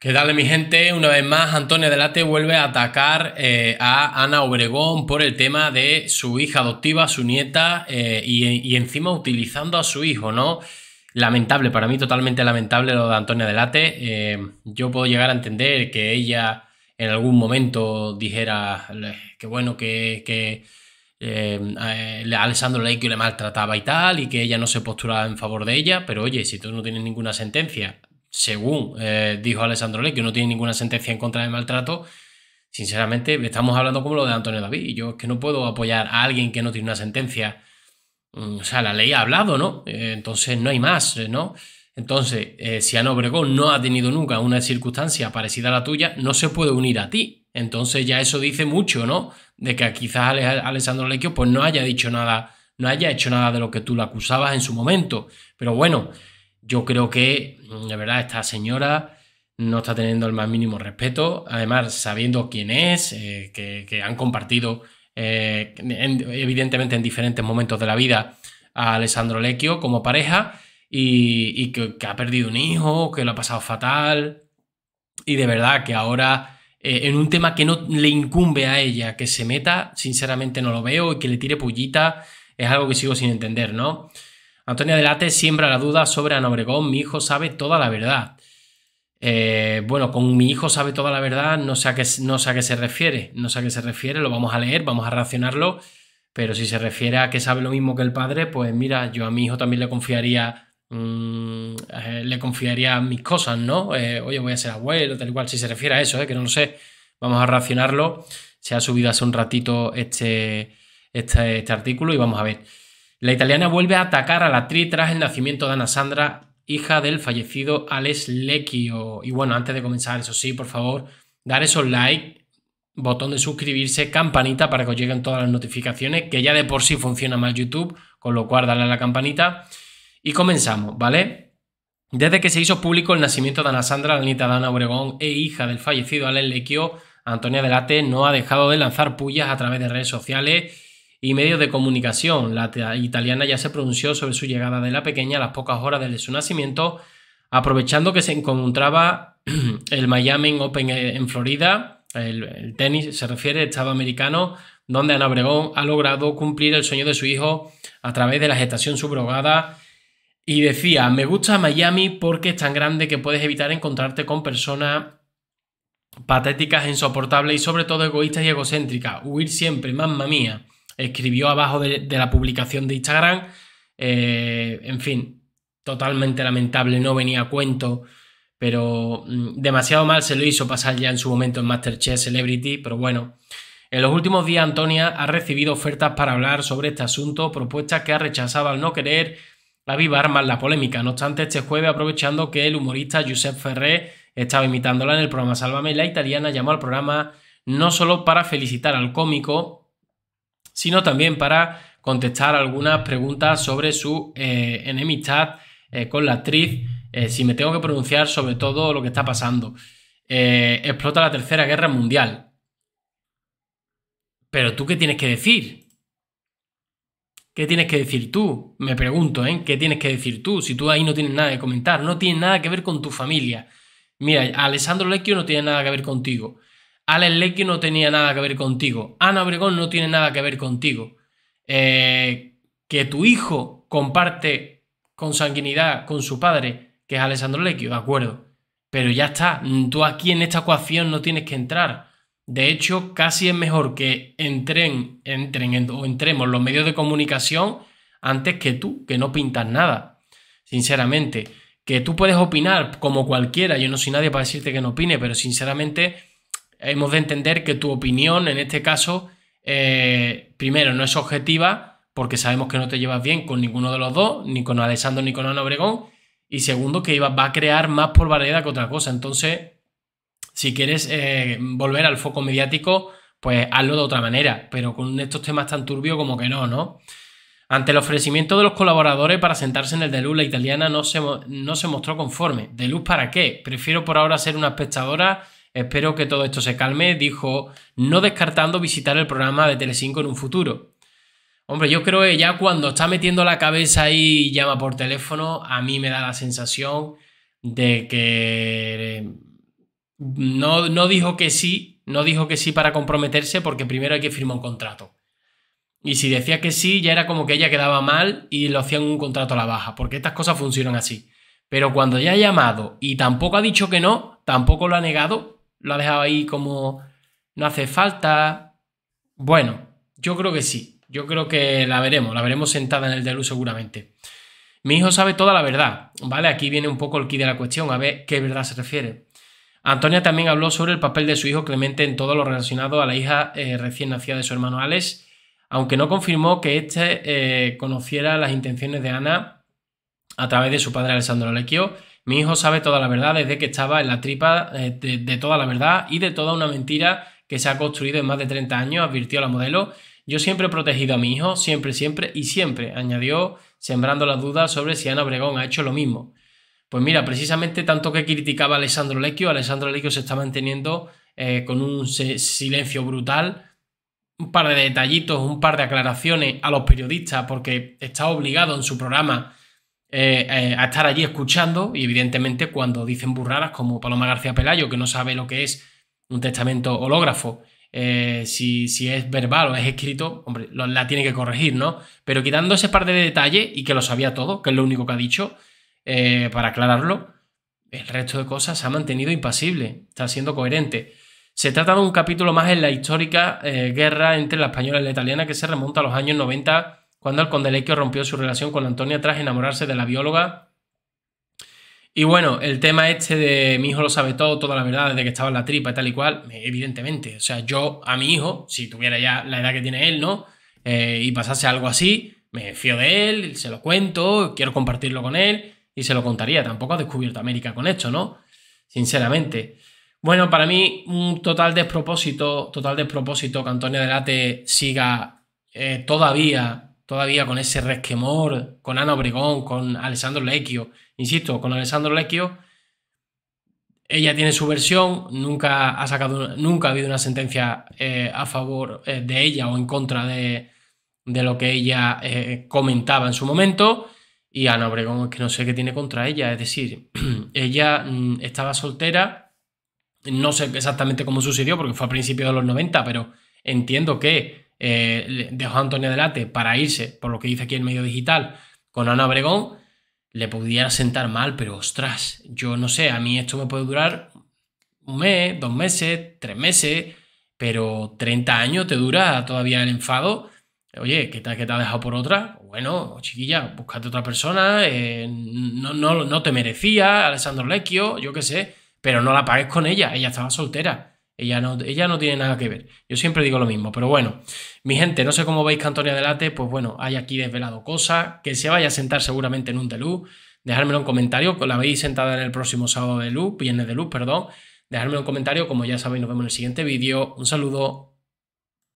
Que dale mi gente, una vez más Antonio Delate vuelve a atacar eh, a Ana Obregón por el tema de su hija adoptiva, su nieta, eh, y, encima utilizando a su hijo, ¿no? Lamentable, para mí totalmente lamentable lo de Antonio Delate. Eh, yo puedo llegar a entender que ella en algún momento dijera que bueno, que, que Alessandro Leicchio le maltrataba y tal, y que ella no se posturaba en favor de ella, pero oye, si tú no tienes ninguna sentencia según eh, dijo Alessandro Ley, que no tiene ninguna sentencia en contra del maltrato, sinceramente estamos hablando como lo de Antonio David. Y yo es que no puedo apoyar a alguien que no tiene una sentencia. Mm, o sea, la ley ha hablado, ¿no? Eh, entonces no hay más, ¿no? Entonces, eh, si Ana Obregón no ha tenido nunca una circunstancia parecida a la tuya, no se puede unir a ti. Entonces ya eso dice mucho, ¿no? De que quizás Alessandro Lequio pues no haya dicho nada, no haya hecho nada de lo que tú le acusabas en su momento. Pero bueno, yo creo que, mm, de verdad, esta señora no está teniendo el más mínimo respeto, además sabiendo quién es, eh, que, han compartido eh, evidentemente en diferentes momentos de la vida a Alessandro Lecchio como pareja y, que, ha perdido un hijo, que lo ha pasado fatal y de verdad que ahora eh, en un tema que no le incumbe a ella que se meta, sinceramente no lo veo y que le tire pullita es algo que sigo sin entender, ¿no? Antonia Delate siembra la duda sobre Ana Obregón. Mi hijo sabe toda la verdad. Eh, bueno, con mi hijo sabe toda la verdad, no sé, a qué, no sé a qué se refiere. No sé a qué se refiere, lo vamos a leer, vamos a reaccionarlo. Pero si se refiere a que sabe lo mismo que el padre, pues mira, yo a mi hijo también le confiaría. Mm, eh, le confiaría mis cosas, ¿no? Eh, oye, voy a ser abuelo, tal y cual. Si se refiere a eso, que no lo sé. Vamos a reaccionarlo. Se ha subido hace un ratito este, este, este artículo y vamos a ver. La italiana vuelve a atacar a la actriz tras el nacimiento de Ana Sandra, hija del fallecido Alex Lecchio. Y bueno, antes de comenzar, eso sí, por favor, dar esos like, botón de suscribirse, campanita para que os lleguen todas las notificaciones, que ya de por sí funciona mal YouTube, con lo cual dale a la campanita. Y comenzamos, ¿vale? Desde que se hizo público el nacimiento de Ana Sandra, la nieta de Ana Obregón e hija del fallecido Alex Lecchio, Antonia Delate no ha dejado de lanzar pullas a través de redes sociales y medios de comunicación. La italiana ya se pronunció sobre su llegada de la pequeña a las pocas horas de su nacimiento, aprovechando que se encontraba el Miami Open en Florida, el, tenis se refiere, estado americano, donde Ana Obregón ha logrado cumplir el sueño de su hijo a través de la gestación subrogada. Y decía, me gusta Miami porque es tan grande que puedes evitar encontrarte con personas patéticas, insoportables y sobre todo egoístas y egocéntricas. Huir siempre, mamma mía escribió abajo de, la publicación de Instagram. Eh, en fin, totalmente lamentable, no venía a cuento, pero mm, demasiado mal se lo hizo pasar ya en su momento en Masterchef Celebrity, pero bueno. En los últimos días Antonia ha recibido ofertas para hablar sobre este asunto, propuestas que ha rechazado al no querer avivar más la polémica. No obstante, este jueves, aprovechando que el humorista Josep Ferré estaba imitándola en el programa Sálvame, la italiana llamó al programa no solo para felicitar al cómico, sino también para contestar algunas preguntas sobre su eh, enemistad eh, con la actriz, eh, si me tengo que pronunciar sobre todo lo que está pasando. explota la Tercera Guerra Mundial. Pero tú qué tienes que decir? ¿Qué tienes que decir tú? Me pregunto, ¿eh? ¿Qué tienes que decir tú? Si tú ahí no tienes nada que comentar, no tiene nada que ver con tu familia. Mira, Alessandro Lecchio no tiene nada que ver contigo. Alex Lecky no tenía nada que ver contigo. Ana Obregón no tiene nada que ver contigo. Eh, que tu hijo comparte consanguinidad con su padre, que es Alessandro Lecchio, de acuerdo. Pero ya está, tú aquí en esta ecuación no tienes que entrar. De hecho, casi es mejor que entren, entren o entremos los medios de comunicación antes que tú, que no pintas nada. Sinceramente, que tú puedes opinar como cualquiera, yo no soy nadie para decirte que no opine, pero sinceramente hemos de entender que tu opinión, en este caso, eh, primero, no es objetiva, porque sabemos que no te llevas bien con ninguno de los dos, ni con Alessandro ni con Ana Obregón, y segundo, que va a crear más por variedad que otra cosa. Entonces, si quieres eh, volver al foco mediático, pues hazlo de otra manera, pero con estos temas tan turbios como que no, ¿no? Ante el ofrecimiento de los colaboradores para sentarse en el de luz, la italiana no se, no se mostró conforme. ¿De luz para qué? Prefiero por ahora ser una espectadora Espero que todo esto se calme, dijo, no descartando visitar el programa de Telecinco en un futuro. Hombre, yo creo que ya cuando está metiendo la cabeza ahí y llama por teléfono, a mí me da la sensación de que no, no dijo que sí, no dijo que sí para comprometerse porque primero hay que firmar un contrato. Y si decía que sí, ya era como que ella quedaba mal y lo hacían un contrato a la baja, porque estas cosas funcionan así. Pero cuando ya ha llamado y tampoco ha dicho que no, tampoco lo ha negado, lo ha dejado ahí como no hace falta. Bueno, yo creo que sí. Yo creo que la veremos, la veremos sentada en el de luz seguramente. Mi hijo sabe toda la verdad, ¿vale? Aquí viene un poco el key de la cuestión, a ver qué verdad se refiere. Antonia también habló sobre el papel de su hijo Clemente en todo lo relacionado a la hija eh, recién nacida de su hermano Alex, aunque no confirmó que éste eh, conociera las intenciones de Ana a través de su padre Alessandro Lecchio. Mi hijo sabe toda la verdad desde que estaba en la tripa eh, de, toda la verdad y de toda una mentira que se ha construido en más de 30 años, advirtió la modelo. Yo siempre he protegido a mi hijo, siempre, siempre y siempre, añadió, sembrando las dudas sobre si Ana Obregón ha hecho lo mismo. Pues mira, precisamente tanto que criticaba a Alessandro Lecchio, Alessandro Lecchio se está manteniendo eh, con un silencio brutal, un par de detallitos, un par de aclaraciones a los periodistas, porque está obligado en su programa eh, eh, a estar allí escuchando, y evidentemente cuando dicen burradas como Paloma García Pelayo, que no sabe lo que es un testamento hológrafo, eh, si, es verbal o es escrito, hombre, la tiene que corregir, ¿no? Pero quitando ese par de detalles y que lo sabía todo, que es lo único que ha dicho, para aclararlo, el resto de cosas se ha mantenido impasible, está siendo coherente. Se trata de un capítulo más en la histórica guerra entre la española y la italiana que se remonta a los años 90, cuando el conde rompió su relación con Antonia tras enamorarse de la bióloga y bueno, el tema este de mi hijo lo sabe todo, toda la verdad, desde que estaba en la tripa y tal y cual, evidentemente. O sea, yo a mi hijo, si tuviera ya la edad que tiene él, ¿no? Eh, y pasase algo así, me fío de él, se lo cuento, quiero compartirlo con él y se lo contaría. Tampoco ha descubierto América con esto, ¿no? Sinceramente. Bueno, para mí, un total despropósito, total despropósito que Antonio Delate siga eh, todavía todavía con ese resquemor, con Ana Obregón, con Alessandro Lecchio. Insisto, con Alessandro Lecchio, ella tiene su versión, nunca ha sacado, nunca ha habido una sentencia eh, a favor eh, de ella o en contra de, lo que ella eh, comentaba en su momento. Y Ana Obregón es que no sé qué tiene contra ella, es decir, ella mm, estaba soltera, no sé exactamente cómo sucedió porque fue a principios de los 90, pero entiendo que eh, dejó a Antonio Delate para irse, por lo que dice aquí el medio digital, con Ana Obregón, le pudiera sentar mal, pero ostras, yo no sé, a mí esto me puede durar un mes, dos meses, tres meses, pero 30 años te dura todavía el enfado. Oye, ¿qué te, te ha dejado por otra? Bueno, chiquilla, búscate otra persona, eh, no, no, no, te merecía, Alessandro Lecchio, yo qué sé, pero no la pagues con ella, ella estaba soltera. Ella no, ella no tiene nada que ver. Yo siempre digo lo mismo, pero bueno, mi gente, no sé cómo veis que Antonia Delate, pues bueno, hay aquí desvelado cosas, que se vaya a sentar seguramente en un de luz, dejármelo en comentario, la veis sentada en el próximo sábado de luz, viernes de luz, perdón, dejármelo en comentario, como ya sabéis, nos vemos en el siguiente vídeo, un saludo.